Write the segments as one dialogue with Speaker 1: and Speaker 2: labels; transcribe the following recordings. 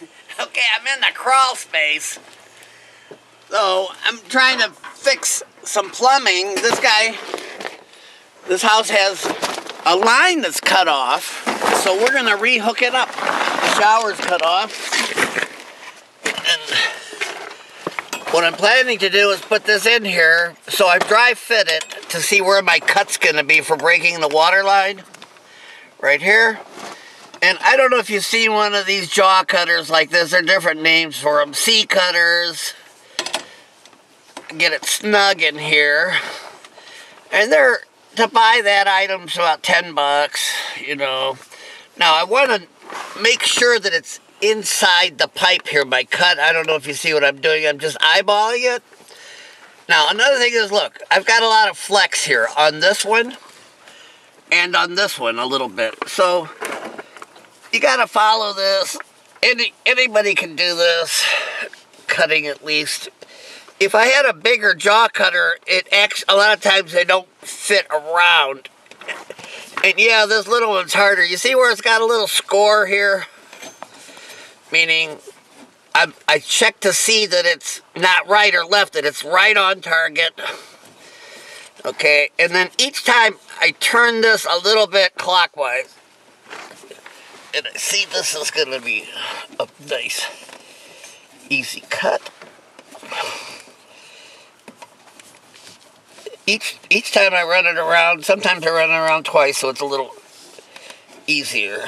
Speaker 1: Okay, I'm in the crawl space. So I'm trying to fix some plumbing. This guy, this house has a line that's cut off. So we're gonna rehook it up. The shower's cut off. And what I'm planning to do is put this in here so I dry fit it to see where my cut's gonna be for breaking the water line. Right here. And I don't know if you've seen one of these jaw cutters like this. There are different names for them. C cutters. Get it snug in here. And they're, to buy that item's about 10 bucks, you know. Now I want to make sure that it's inside the pipe here, my cut. I don't know if you see what I'm doing. I'm just eyeballing it. Now another thing is, look, I've got a lot of flex here on this one and on this one a little bit. So you gotta follow this. Any anybody can do this, cutting at least. If I had a bigger jaw cutter, it acts a lot of times they don't fit around. And yeah, this little one's harder. You see where it's got a little score here? Meaning, I, I check to see that it's not right or left, that it's right on target. Okay, and then each time I turn this a little bit clockwise, and I see this is going to be a nice, easy cut. Each, each time I run it around, sometimes I run it around twice, so it's a little easier.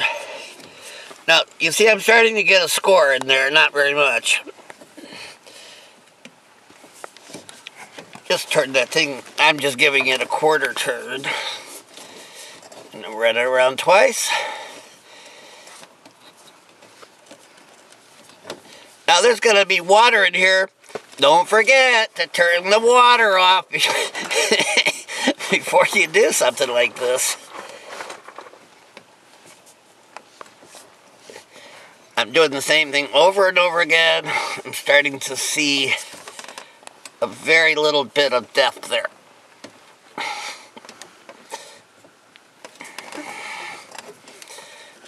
Speaker 1: Now, you see I'm starting to get a score in there, not very much. Just turn that thing, I'm just giving it a quarter turn. And run it around twice. Now there's going to be water in here. Don't forget to turn the water off before you do something like this. I'm doing the same thing over and over again. I'm starting to see a very little bit of depth there.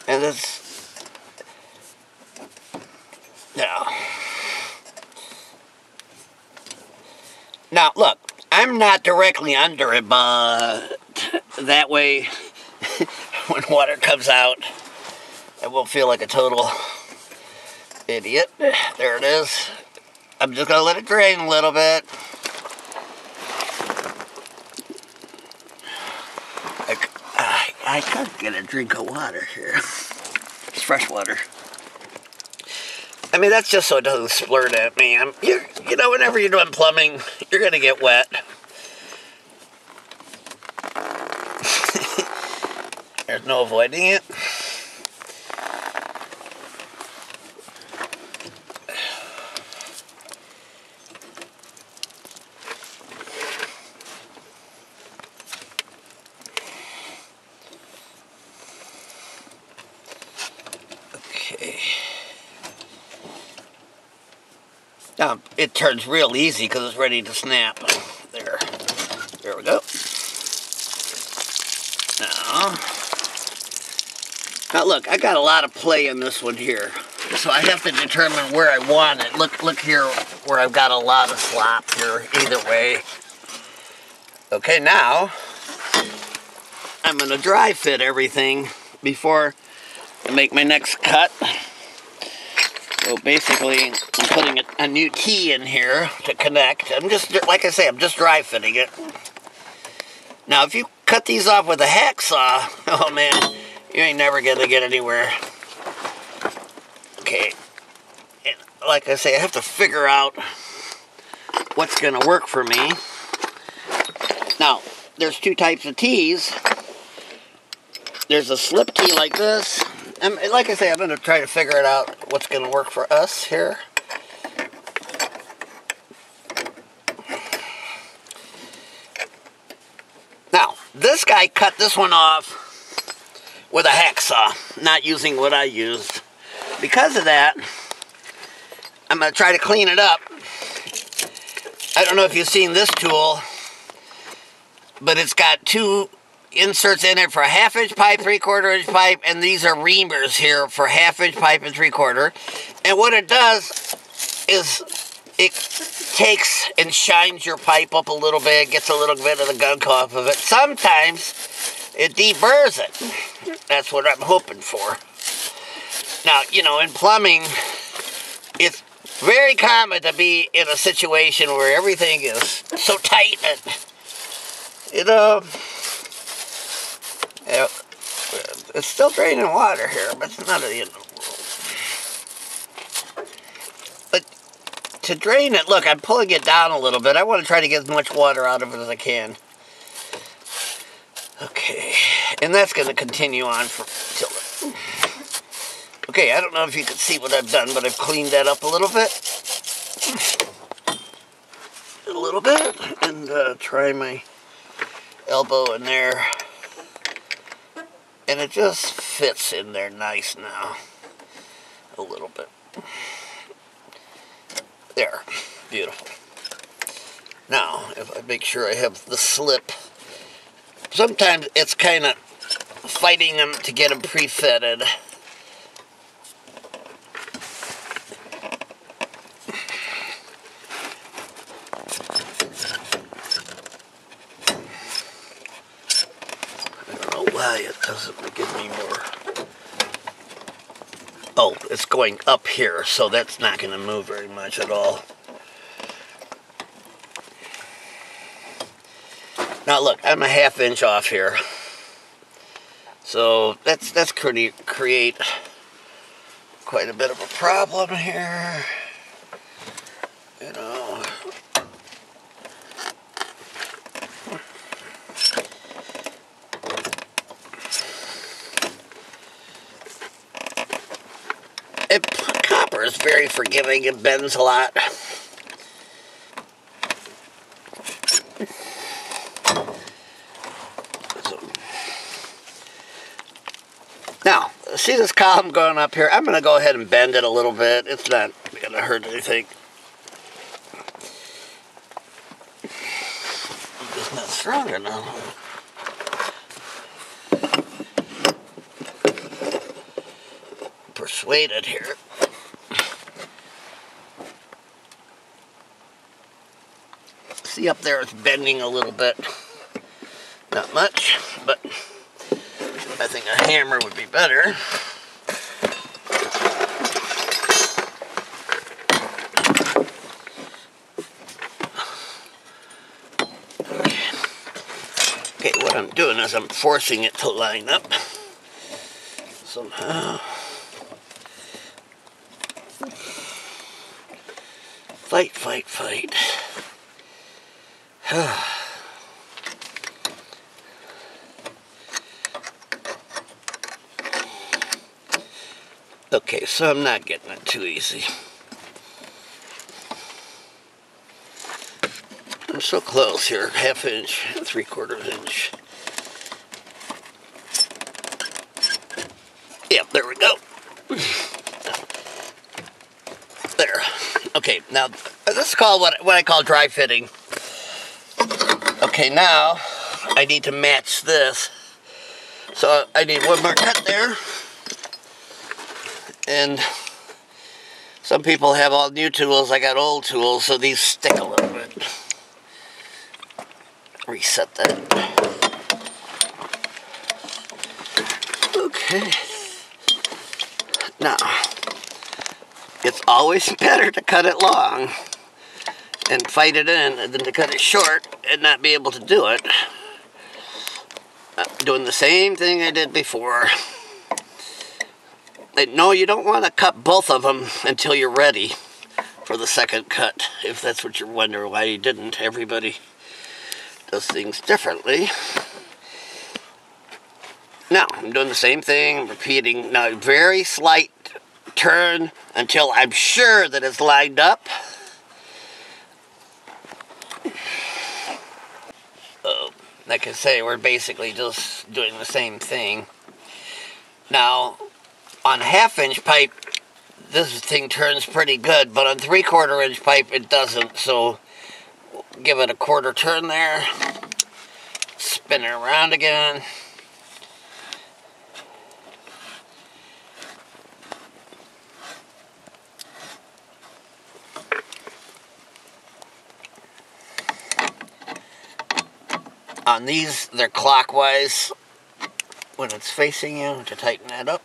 Speaker 1: And this now, now look, I'm not directly under it, but that way, when water comes out, I won't feel like a total idiot. There it is. I'm just gonna let it drain a little bit. I, I, I could get a drink of water here. It's fresh water. I mean, that's just so it doesn't splurt at me. I'm, you, you know, whenever you're doing plumbing, you're going to get wet. There's no avoiding it. Okay. Now, it turns real easy because it's ready to snap. There. There we go. Now, now look, I got a lot of play in this one here. So I have to determine where I want it. Look, look here where I've got a lot of slop here, either way. Okay, now, I'm gonna dry fit everything before I make my next cut. So basically, I'm putting a, a, new T in here to connect. I'm just, like I say, I'm just dry fitting it. Now, if you cut these off with a hacksaw, oh man, you ain't never gonna get anywhere. Okay, and like I say, I have to figure out what's gonna work for me. Now, there's two types of T's. There's a slip T like this, and like I say, I'm going to try to figure it out what's going to work for us here. Now, this guy cut this one off with a hacksaw, not using what I used. Because of that, I'm going to try to clean it up. I don't know if you've seen this tool, but it's got two inserts in it for a half inch pipe, three quarter inch pipe, and these are reamers here for half inch pipe and three quarter. And what it does is it takes and shines your pipe up a little bit, gets a little bit of the gunk off of it. Sometimes it deburrs it. That's what I'm hoping for. Now, you know, in plumbing, it's very common to be in a situation where everything is so tight and, you know, it's still draining water here, but it's not the end of the world. But to drain it, look, I'm pulling it down a little bit. I want to try to get as much water out of it as I can. Okay, and that's going to continue on for till. Okay, I don't know if you can see what I've done, but I've cleaned that up a little bit. A little bit, and uh, try my elbow in there. And it just fits in there nice now. A little bit. There. Beautiful. Now, if I make sure I have the slip, sometimes it's kind of fighting them to get them pre-fitted. why it doesn't give me more. Oh, it's going up here, so that's not going to move very much at all. Now look, I'm a half inch off here. So that's that's create create quite a bit of a problem here. You know. It, is very forgiving. It bends a lot. Now, see this column going up here? I'm going to go ahead and bend it a little bit. It's not going to hurt anything. It's not strong enough. Persuaded here. Up there, it's bending a little bit. Not much, but I think a hammer would be better. Okay, what I'm doing is I'm forcing it to line up somehow. Fight, fight, fight. Okay, so I'm not getting it too easy. I'm so close here, half inch, three quarters inch. Yep, there we go. There. Okay, now this is called what, what I call dry fitting. Okay, now I need to match this. So I need one more cut there. And some people have all new tools. I got old tools, so these stick a little bit. Reset that. Okay. Now, it's always better to cut it long and fight it in than to cut it short and not be able to do it. I'm doing the same thing I did before no, you don't want to cut both of them until you're ready for the second cut, if that's what you're wondering why you didn't. Everybody does things differently. Now, I'm doing the same thing, repeating. Now, very slight turn until I'm sure that it's lined up. Uh, like I say, we're basically just doing the same thing. Now, on half inch pipe, this thing turns pretty good, but on three quarter inch pipe, it doesn't. So give it a quarter turn there. spin it around again. On these, they're clockwise when it's facing you to tighten that up.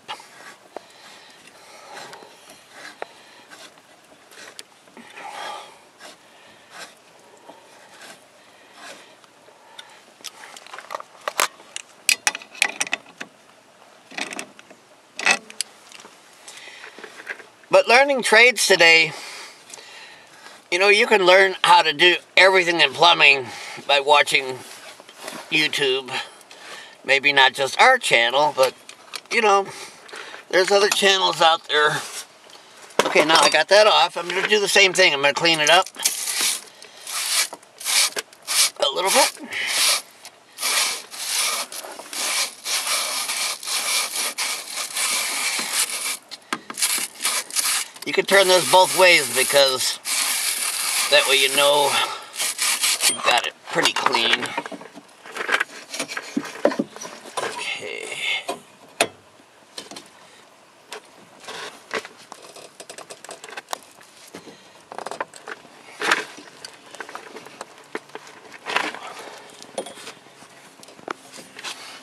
Speaker 1: But learning trades today, you know, you can learn how to do everything in plumbing by watching YouTube. Maybe not just our channel, but, you know, there's other channels out there. Okay, now I got that off. I'm going to do the same thing. I'm going to clean it up a little bit. You can turn those both ways because that way you know you've got it pretty clean. Okay.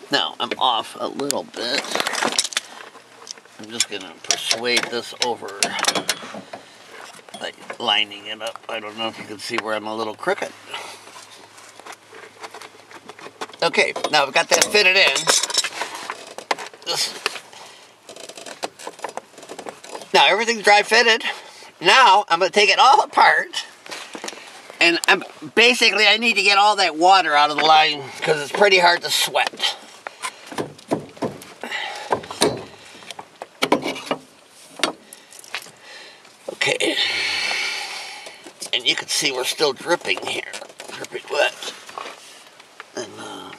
Speaker 1: Now, I'm a little bit. I'm just going to persuade this over, like lining it up. I don't know if you can see where I'm a little crooked. Okay, now I've got that fitted in. Now everything's dry fitted. Now I'm going to take it all apart. And I'm basically I need to get all that water out of the line because it's pretty hard to sweat. Okay. And you can see we're still dripping here. Dripping wet. And, uh,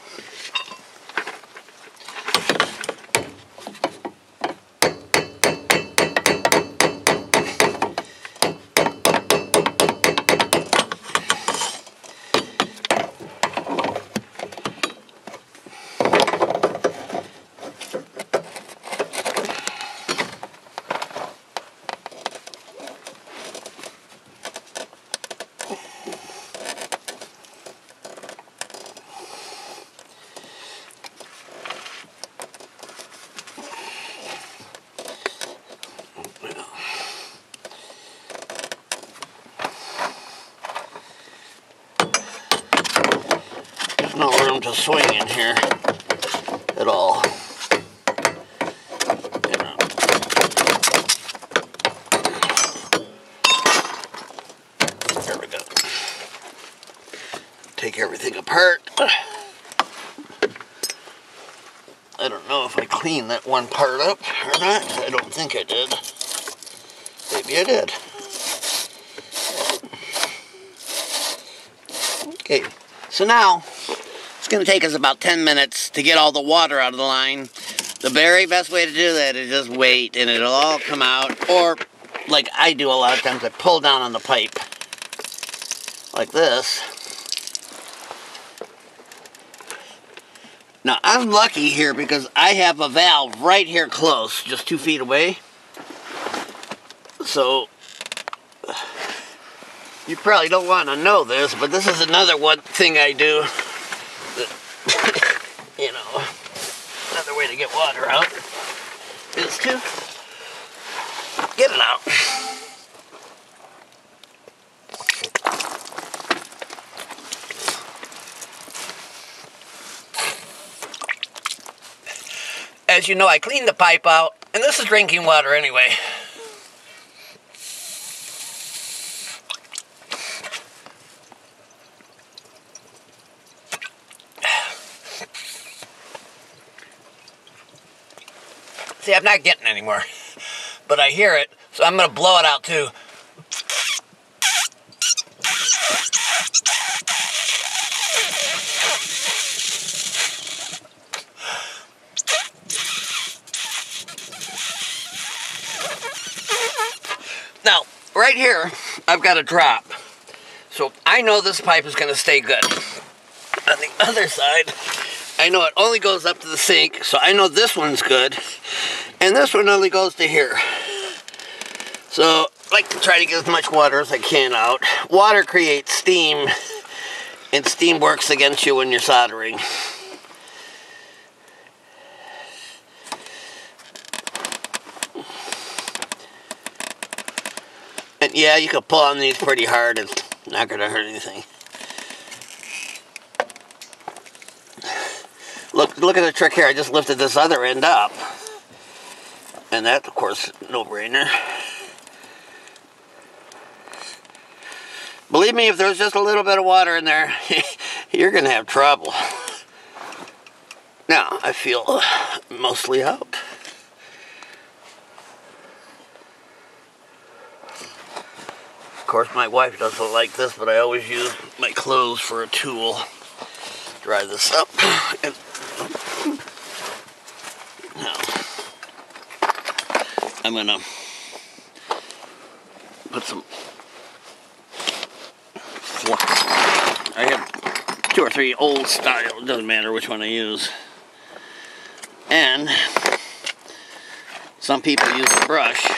Speaker 1: no room to swing in here at all. You know. There we go. Take everything apart. I cleaned that one part up or not. I don't think I did. Maybe I did. Okay, so now it's going to take us about 10 minutes to get all the water out of the line. The very best way to do that is just wait and it'll all come out. Or, like I do a lot of times, I pull down on the pipe like this. Now, I'm lucky here because I have a valve right here close, just two feet away. So, you probably don't want to know this, but this is another one thing I do. That, you know, another way to get water out is to get it out. As you know, I cleaned the pipe out, and this is drinking water anyway. See, I'm not getting anymore, but I hear it, so I'm going to blow it out too. Now, right here, I've got a drop. So I know this pipe is going to stay good. on the other side, I know it only goes up to the sink, so I know this one's good. And this one only goes to here. So I like to try to get as much water as I can out. Water creates steam, and steam works against you when you're soldering. Yeah, you can pull on these pretty hard. It's not going to hurt anything. Look, look at the trick here. I just lifted this other end up. And that, of course, no-brainer. Believe me, if there's just a little bit of water in there, you're going to have trouble. Now, I feel mostly out. Of course, my wife doesn't like this, but I always use my clothes for a tool. Dry this up. And now, I'm going to put some flux. I have two or three old style, doesn't matter which one I use. And some people use a brush.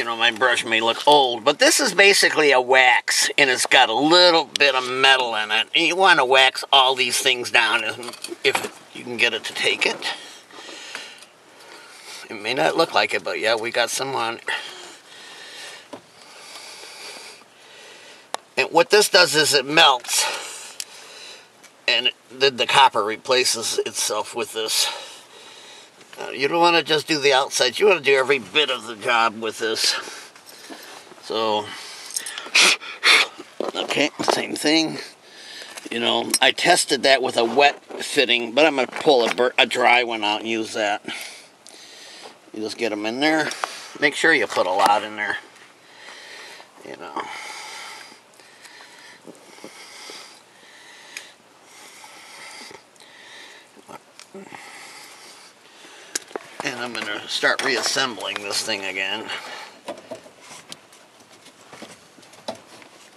Speaker 1: You know, my brush may look old, but this is basically a wax, and it's got a little bit of metal in it. And you want to wax all these things down if you can get it to take it. It may not look like it, but yeah, we got some on And what this does is it melts. And then the copper replaces itself with this. You don't want to just do the outside. You want to do every bit of the job with this. So, okay, same thing. You know, I tested that with a wet fitting, but I'm going to pull a, a dry one out and use that. You just get them in there. Make sure you put a lot in there. You know. And I'm going to start reassembling this thing again.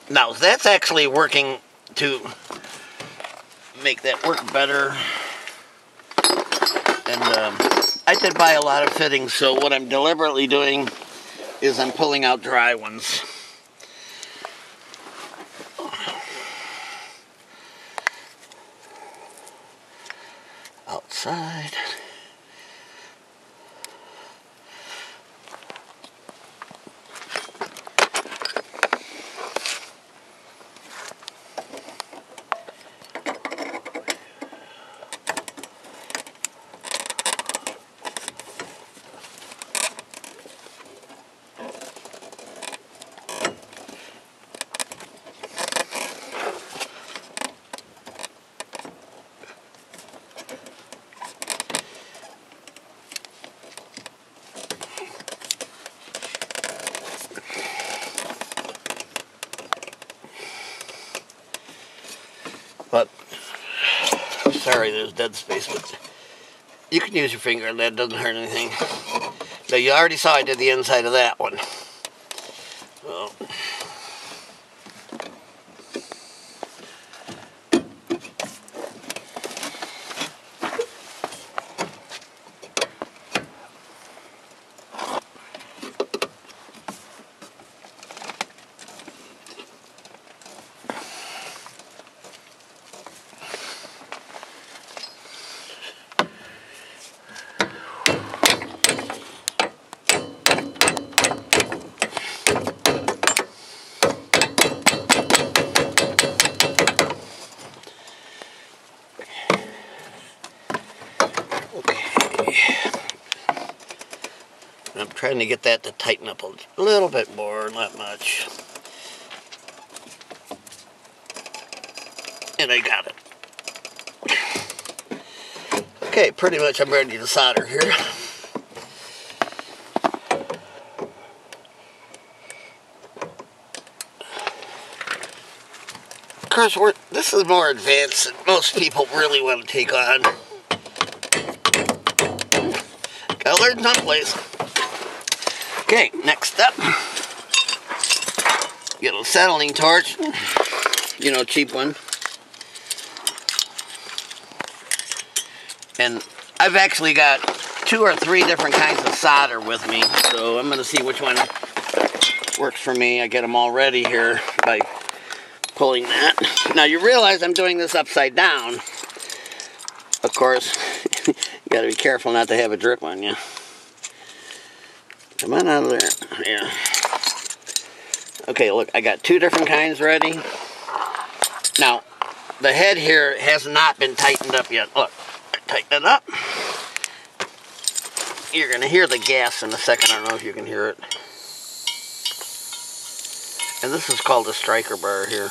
Speaker 1: Now, that's actually working to make that work better. And um, I did buy a lot of fittings, so what I'm deliberately doing is I'm pulling out dry ones. Outside. But, sorry, there's dead space, but you can use your finger and that doesn't hurt anything. Now, you already saw I did the inside of that one. I'm trying to get that to tighten up a little bit more, not much. And I got it. Okay, pretty much I'm ready to solder here. Of course, this is more advanced than most people really want to take on. Gotta learn someplace. Okay, next up, get a settling torch, you know, cheap one. And I've actually got two or three different kinds of solder with me, so I'm going to see which one works for me. I get them all ready here by pulling that. Now you realize I'm doing this upside down. Of course, you got to be careful not to have a drip on you. Come on out of there. Yeah. Okay, look, I got two different kinds ready. Now, the head here has not been tightened up yet. Look, tighten it up. You're going to hear the gas in a second. I don't know if you can hear it. And this is called a striker bar here.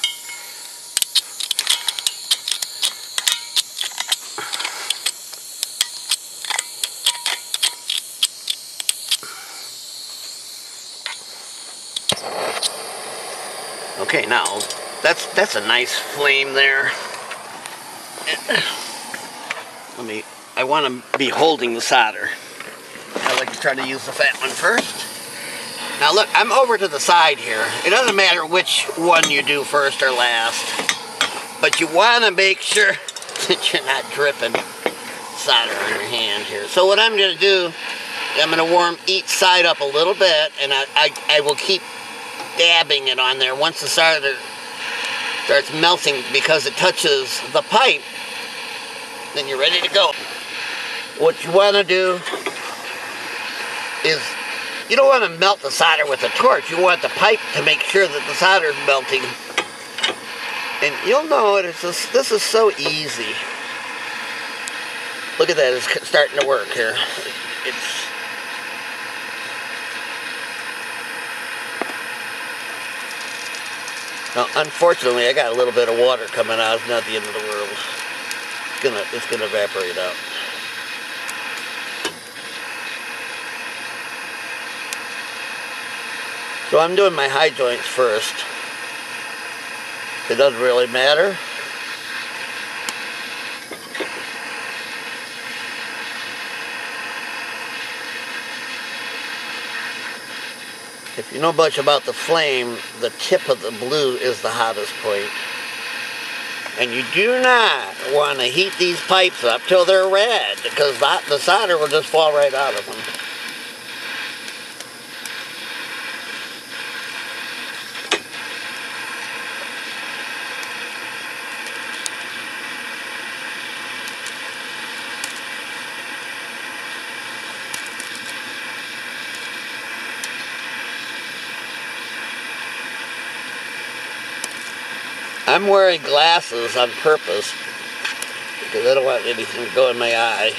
Speaker 1: Okay, now that's that's a nice flame there. Let me. I want to be holding the solder. I like to try to use the fat one first. Now look, I'm over to the side here. It doesn't matter which one you do first or last, but you want to make sure that you're not dripping solder on your hand here. So what I'm going to do, I'm going to warm each side up a little bit, and I, I, I will keep dabbing it on there. Once the solder starts melting because it touches the pipe, then you're ready to go. What you want to do is you don't want to melt the solder with a torch. You want the pipe to make sure that the solder is melting. And you'll know it. It's just, this is so easy. Look at that. It's starting to work here. It's Now, unfortunately, I got a little bit of water coming out. It's not the end of the world. It's gonna, it's gonna evaporate out. So I'm doing my high joints first. It doesn't really matter. If you know much about the flame, the tip of the blue is the hottest point. And you do not want to heat these pipes up till they're red because that, the solder will just fall right out of them. I'm wearing glasses on purpose because I don't want anything to go in my eye.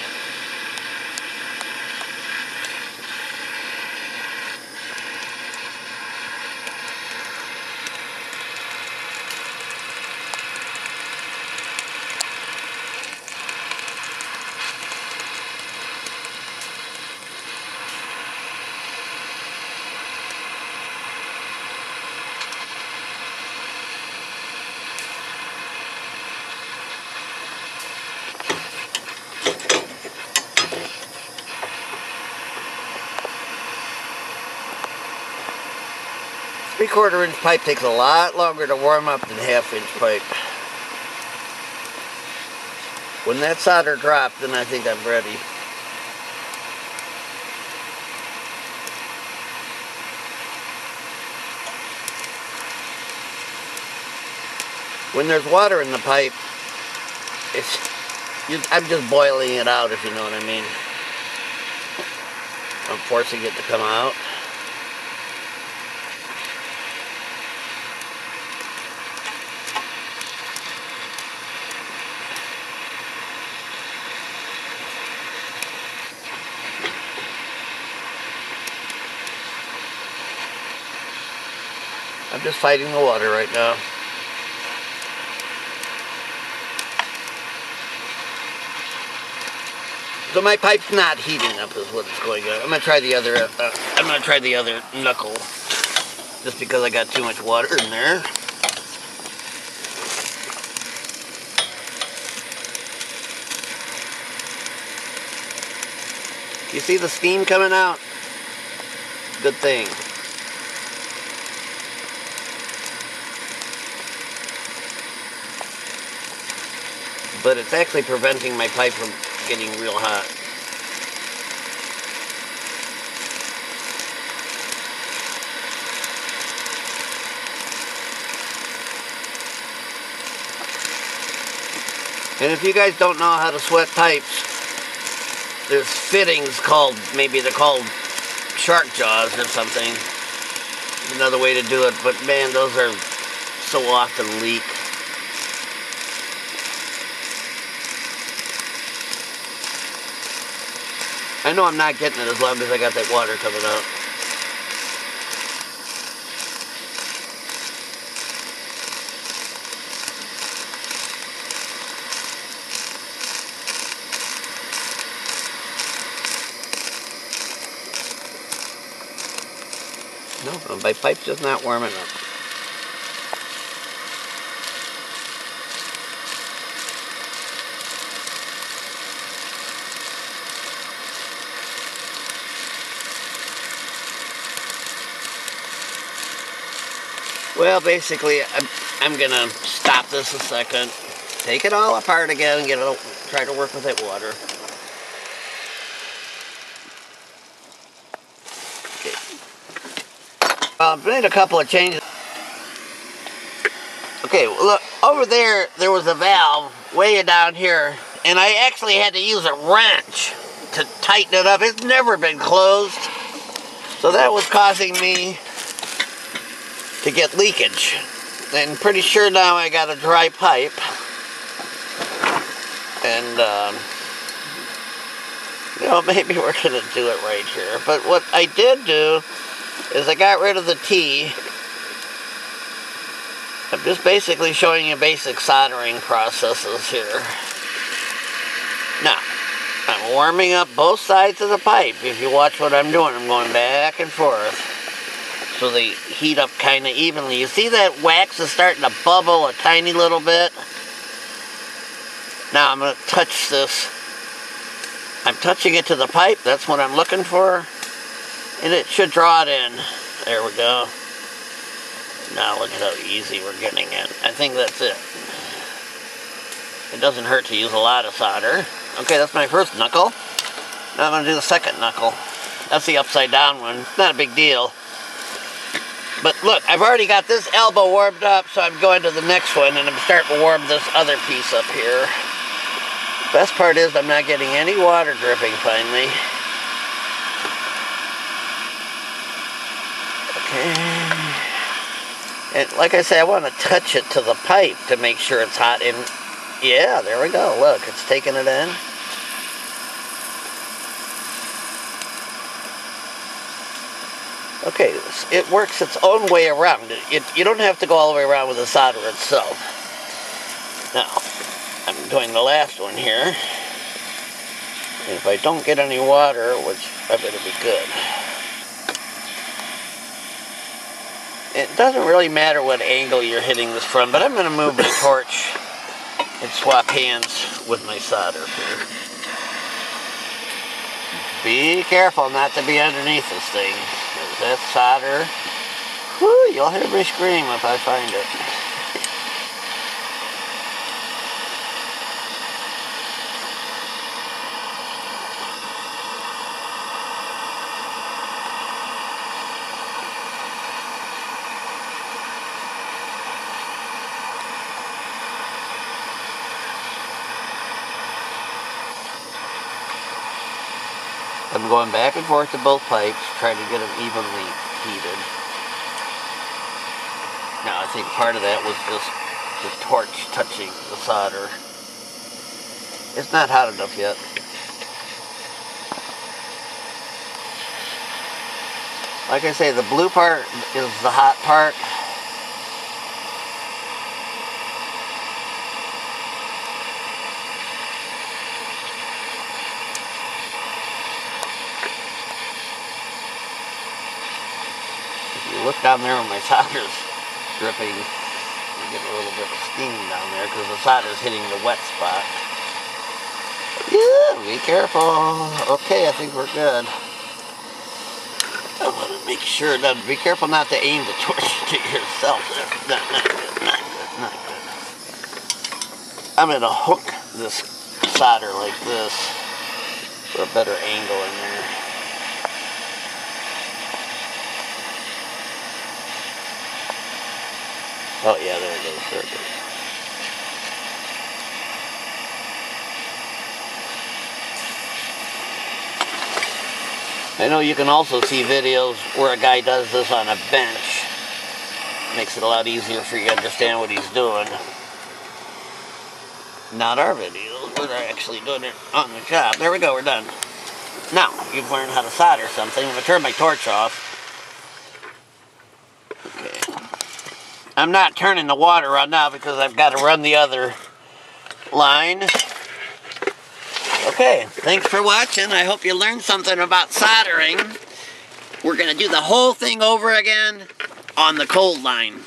Speaker 1: Three quarter inch pipe takes a lot longer to warm up than half inch pipe. When that solder drops, then I think I'm ready. When there's water in the pipe, it's you, I'm just boiling it out, if you know what I mean. I'm forcing it to come out. Just fighting the water right now. So my pipe's not heating up is what it's going on. I'm gonna try the other, uh, I'm gonna try the other knuckle. Just because I got too much water in there. You see the steam coming out? Good thing. But it's actually preventing my pipe from getting real hot. And if you guys don't know how to sweat pipes, there's fittings called, maybe they're called shark jaws or something. Another way to do it, but man, those are so often leak. I know I'm not getting it as long as I got that water coming out. No, my pipe's just not warming up. Well, basically, I'm, I'm gonna stop this a second, take it all apart again, and get it, try to work with that water. Okay. Uh, I've made a couple of changes. Okay, look, over there, there was a valve way down here, and I actually had to use a wrench to tighten it up. It's never been closed. So that was causing me to get leakage. And pretty sure now I got a dry pipe. And, um, you know, maybe we're going to do it right here. But what I did do is I got rid of the T. I'm just basically showing you basic soldering processes here. Now, I'm warming up both sides of the pipe. If you watch what I'm doing, I'm going back and forth so they heat up kind of evenly. You see that wax is starting to bubble a tiny little bit? Now I'm going to touch this. I'm touching it to the pipe. That's what I'm looking for. And it should draw it in. There we go. Now look at how easy we're getting it. I think that's it. It doesn't hurt to use a lot of solder. Okay, that's my first knuckle. Now I'm going to do the second knuckle. That's the upside down one. Not a big deal. But look, I've already got this elbow warmed up, so I'm going to the next one, and I'm starting to warm this other piece up here. Best part is I'm not getting any water dripping finally. Okay. And like I say, I want to touch it to the pipe to make sure it's hot. And yeah, there we go. Look, it's taking it in. Okay, it works its own way around. It, it, you don't have to go all the way around with the solder itself. Now, I'm doing the last one here. And if I don't get any water, which I better be good. It doesn't really matter what angle you're hitting this from, but I'm going to move the torch and swap hands with my solder here. Be careful not to be underneath this thing. That solder. Whew, you'll hear me scream if I find it. I'm going back and forth to both pipes, trying to get them evenly heated. Now, I think part of that was just the torch touching the solder. It's not hot enough yet. Like I say, the blue part is the hot part. look down there when my solder's dripping. You get a little bit of steam down there because the solder's hitting the wet spot. Yeah, be careful. Okay, I think we're good. I want to make sure that be careful not to aim the torch to yourself. Not, not good, not good, not good. I'm going to hook this solder like this for a better angle in there. Oh yeah, there it goes. There it goes. I know you can also see videos where a guy does this on a bench. Makes it a lot easier for you to understand what he's doing. Not our videos, but are actually doing it on the job. There we go, we're done. Now, you've learned how to solder something. I'm going to turn my torch off. I'm not turning the water on now because I've got to run the other line. Okay, thanks for watching. I hope you learned something about soldering. We're going to do the whole thing over again on the cold line.